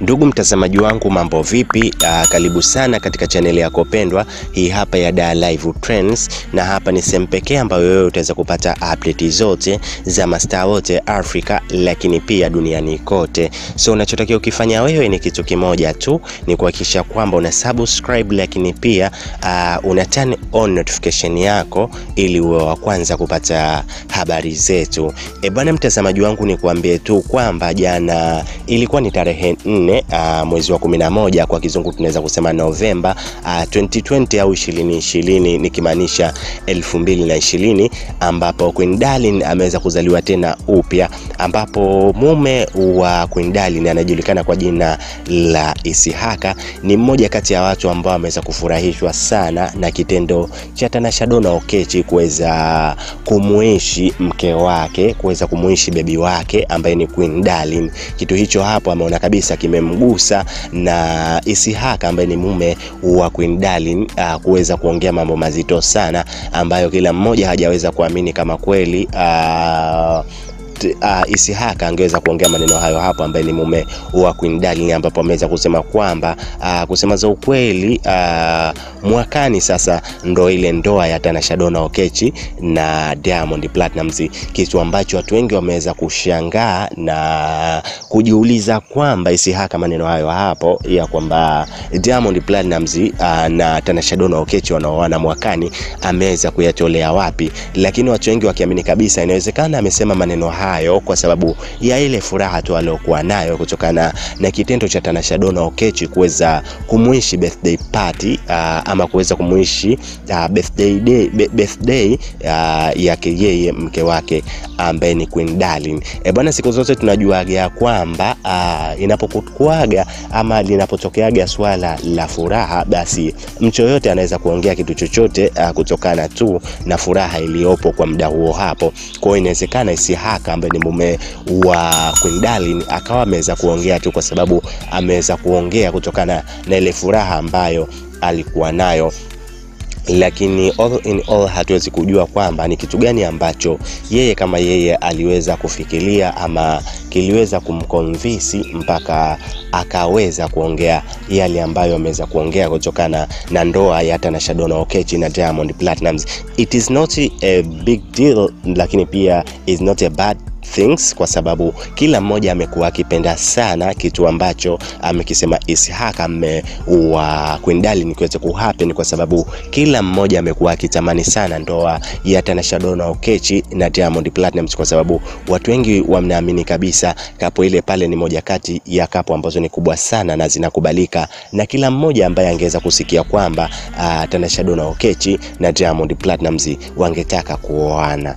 Ndugu mtazamaji wangu, mambo vipi? Aa, karibu sana katika chaneli yako pendwa hii hapa ya Dar Live Trends, na hapa ni sehemu pekee ambayo wewe utaweza kupata update zote za mastaa wote Afrika, lakini pia duniani kote. So unachotakiwa ukifanya wewe ni kitu kimoja tu, ni kuhakikisha kwamba una subscribe, lakini pia uh, una turn on notification yako ili uwe wa kwanza kupata habari zetu. E bwana mtazamaji wangu, ni kuambie tu kwamba jana ilikuwa ni tarehe nne uh, mwezi wa 11 kwa kizungu tunaweza kusema Novemba uh, 2020 au 2020 nikimaanisha 2020 ambapo Queen Darling ameweza kuzaliwa tena upya, ambapo mume wa Queen Darling anajulikana kwa jina la Isihaka ni mmoja kati ya watu ambao ameweza kufurahishwa sana na kitendo cha Tanasha Donna Okechi kuweza kumuishi mke wake, kuweza kumuishi bebi wake ambaye ni Queen Darling. Kitu hicho hapo ameona kabisa kimemgusa na Isihaka ambaye ni mume wa Queen Darling uh, kuweza kuongea mambo mazito sana ambayo kila mmoja hajaweza kuamini kama kweli uh, Uh, Isihaka angeweza kuongea maneno hayo hapo, ambaye ni mume wa Queen Darling, ambapo ameweza kusema kwamba uh, kusema za ukweli uh, mwakani sasa ndo ile ndoa ya Tanasha Donna Okechi na Diamond Platnumz, kitu ambacho watu wengi wameweza kushangaa na kujiuliza kwamba Isihaka maneno hayo hapo ya kwamba Diamond Platnumz uh, na Tanasha Donna Okechi wanaoana mwakani ameweza kuyatolea wapi, lakini watu wengi wakiamini kabisa inawezekana amesema maneno hayo kwa sababu ya ile furaha tu aliyokuwa nayo kutokana na kitendo cha Tanasha Donna Okechi kuweza kumuishi birthday party uh, ama kuweza kumuishi uh, birthday day, birthday uh, yake yeye mke wake ambaye ni Queen Darling. E bwana, siku zote tunajuaga kwamba uh, inapokuaga ama linapotokeaga swala la furaha, basi mtu yoyote anaweza kuongea kitu chochote uh, kutokana tu na furaha iliyopo kwa muda huo hapo. Kwa hiyo inawezekana Isihaka ambaye ni mume wa Queen Darling akawa ameweza kuongea tu kwa sababu ameweza kuongea kutokana na ile furaha ambayo alikuwa nayo lakini all in all hatuwezi kujua kwamba ni kitu gani ambacho yeye kama yeye aliweza kufikiria ama kiliweza kumkonvisi mpaka akaweza kuongea yale ambayo ameweza kuongea kutokana na ndoa ya Tanasha Donna Okechi na Diamond Platnumz. It is not a big deal, lakini pia is not a bad things kwa sababu kila mmoja amekuwa akipenda sana kitu ambacho amekisema ishaka mme wa Queen Darling kiweze kuhappen, kwa sababu kila mmoja amekuwa akitamani sana ndoa ya Tanasha Donna Okechi na Diamond Platnumz, kwa sababu watu wengi wanaamini kabisa kapo ile pale ni moja kati ya kapo ambazo ni kubwa sana na zinakubalika na kila mmoja ambaye angeweza kusikia kwamba uh, Tanasha Donna Okechi na Diamond Platnumz wangetaka kuoana.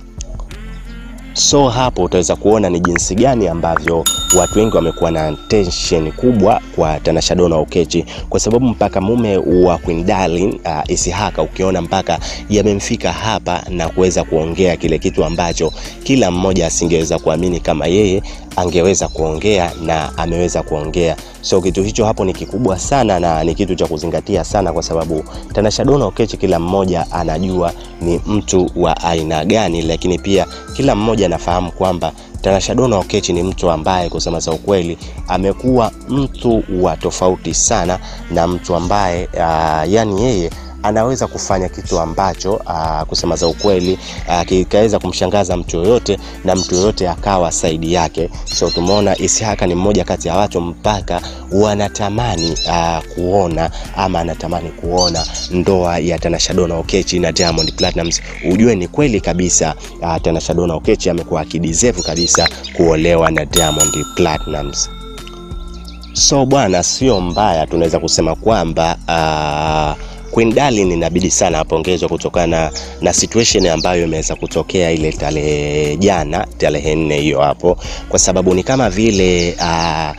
So hapo utaweza kuona ni jinsi gani ambavyo watu wengi wamekuwa na tension kubwa kwa Tanasha Donna Okechi, kwa sababu mpaka mume wa Queen Darling uh, Isihaka ukiona mpaka yamemfika hapa na kuweza kuongea kile kitu ambacho kila mmoja asingeweza kuamini kama yeye angeweza kuongea na ameweza kuongea. So kitu hicho hapo ni kikubwa sana na ni kitu cha kuzingatia sana, kwa sababu Tanasha Donna Okechi kila mmoja anajua ni mtu wa aina gani, lakini pia kila mmoja anafahamu kwamba Tanasha Donna Okechi ni mtu ambaye kusema za ukweli amekuwa mtu wa tofauti sana na mtu ambaye aa, yani yeye anaweza kufanya kitu ambacho uh, kusema za ukweli uh, kikaweza kumshangaza mtu yoyote na mtu yoyote akawa saidi yake. So tumeona ishaka ni mmoja kati ya watu mpaka wanatamani aa, kuona ama anatamani kuona ndoa ya Tanasha Donna Okechi na Diamond Platnumz. Ujue ni kweli kabisa aa, Tanasha Donna Okechi amekuwa akideserve kabisa kuolewa na Diamond Platnumz. So bwana, sio mbaya, tunaweza kusema kwamba uh, Queen Darling inabidi sana apongezwe kutokana na situation ambayo imeweza kutokea ile tarehe jana, tarehe nne hiyo hapo, kwa sababu ni kama vile uh,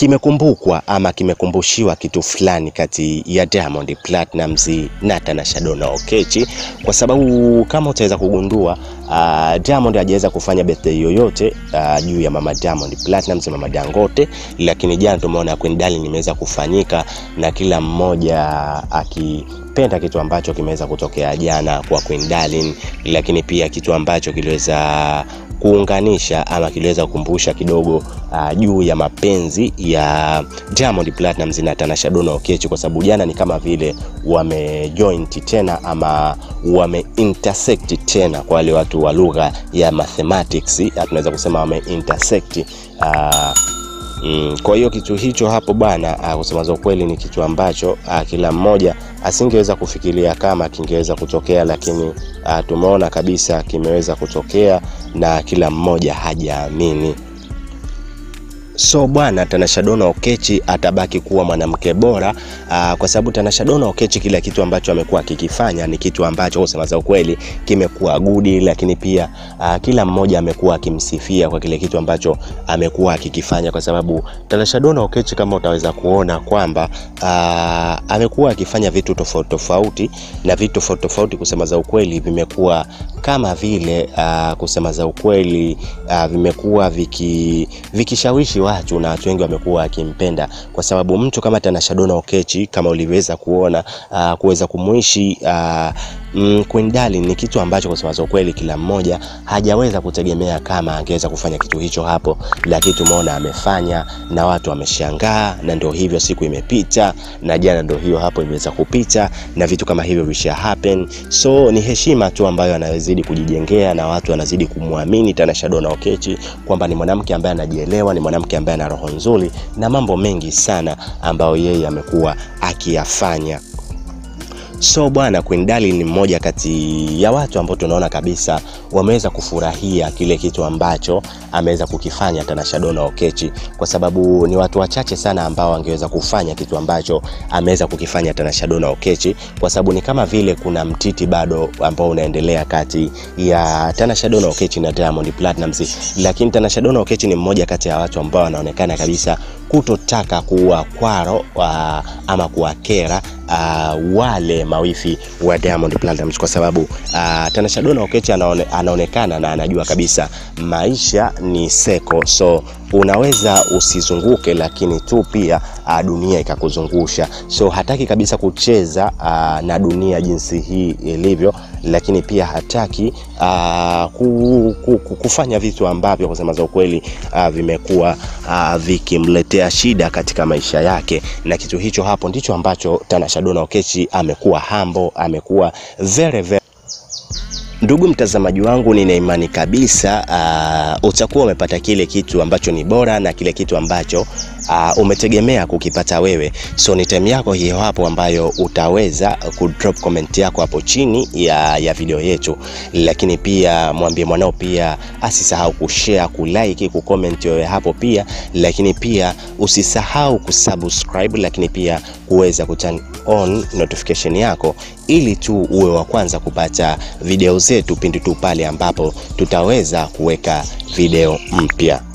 kimekumbukwa ama kimekumbushiwa kitu fulani kati ya Diamond Platnumz na Tanasha Donna Okechi, kwa sababu kama utaweza kugundua uh, Diamond hajaweza kufanya birthday yoyote uh, juu ya mama Diamond Platnumz, mama Dangote, lakini jana tumeona Queen Darling imeweza kufanyika na kila mmoja aki penda kitu ambacho kimeweza kutokea jana kwa Queen Darling, lakini pia kitu ambacho kiliweza kuunganisha ama kiliweza kukumbusha kidogo uh, juu ya mapenzi ya Diamond Platnumz na Tanasha Donna Okechi, kwa sababu jana ni kama vile wamejoint tena ama wame intersect tena, kwa wale watu wa lugha ya mathematics tunaweza kusema wame intersect uh, Mm, kwa hiyo kitu hicho hapo bwana, uh, kusema za ukweli ni kitu ambacho a, kila mmoja asingeweza kufikiria kama kingeweza kutokea, lakini uh, tumeona kabisa kimeweza kutokea na kila mmoja hajaamini. So bwana, Tanasha Donna Okechi atabaki kuwa mwanamke bora aa, kwa sababu Tanasha Donna Okechi kila kitu ambacho amekuwa akikifanya ni kitu ambacho kusema za ukweli kimekuwa gudi, lakini pia aa, kila mmoja amekuwa akimsifia kwa kile kitu ambacho amekuwa akikifanya, kwa sababu Tanasha Donna Okechi kama utaweza kuona kwamba aa, amekuwa akifanya vitu tofauti tofauti na vitu tofauti tofauti, kusema za ukweli vimekuwa kama vile aa, kusema za ukweli aa, vimekuwa viki vikishawishi watu na watu wengi wamekuwa wakimpenda kwa sababu mtu kama Tanasha Donna Okechi kama uliweza kuona uh, kuweza kumuishi uh, mm, Queen Darling ni kitu ambacho kwa sababu kweli kila mmoja hajaweza kutegemea kama angeweza kufanya kitu hicho hapo, lakini tumeona amefanya na watu wameshangaa, na ndio hivyo, siku imepita na jana ndio hiyo hapo imeweza kupita na vitu kama hivyo visha happen. So ni heshima tu ambayo anazidi kujijengea na watu wanazidi kumwamini Tanasha Donna Okechi kwamba ni mwanamke ambaye anajielewa, ni mwanamke ambaye ana roho nzuri na mambo mengi sana ambayo yeye amekuwa akiyafanya. So bwana, Queen Dali ni mmoja kati ya watu ambao tunaona kabisa wameweza kufurahia kile kitu ambacho ameweza kukifanya Tanasha Donna Okechi, kwa sababu ni watu wachache sana ambao wangeweza kufanya kitu ambacho ameweza kukifanya Tanasha Donna Okechi, kwa sababu ni kama vile kuna mtiti bado ambao unaendelea kati ya Tanasha Donna Okechi na Diamond Platnumz, lakini Tanasha Donna Okechi ni mmoja kati ya watu ambao wanaonekana kabisa kutotaka kuwa kwaro wa, ama kuwakera wale mawifi wa Diamond Platnumz kwa sababu uh, Tanasha Donna Oketch anaone, anaonekana na anajua kabisa maisha ni seko, so unaweza usizunguke, lakini tu pia uh, dunia ikakuzungusha. So hataki kabisa kucheza uh, na dunia jinsi hii ilivyo, lakini pia hataki uh, ku, ku, ku, kufanya vitu ambavyo kusema za ukweli vimekuwa vikimletea shida katika maisha yake, na kitu hicho hapo ndicho ambacho Tanasha Donna Okechi amekuwa hambo amekuwa very, very Ndugu mtazamaji wangu, nina imani kabisa uh, utakuwa umepata kile kitu ambacho ni bora na kile kitu ambacho uh, umetegemea kukipata wewe. So ni time yako hiyo hapo ambayo utaweza kudrop comment yako hapo chini ya, ya video yetu, lakini pia mwambie mwanao pia asisahau kushare, kulike, kucomment wewe hapo pia, lakini pia usisahau kusubscribe, lakini pia kuweza kuturn on notification yako ili tu uwe wa kwanza kupata video zetu pindi tu pale ambapo tutaweza kuweka video mpya.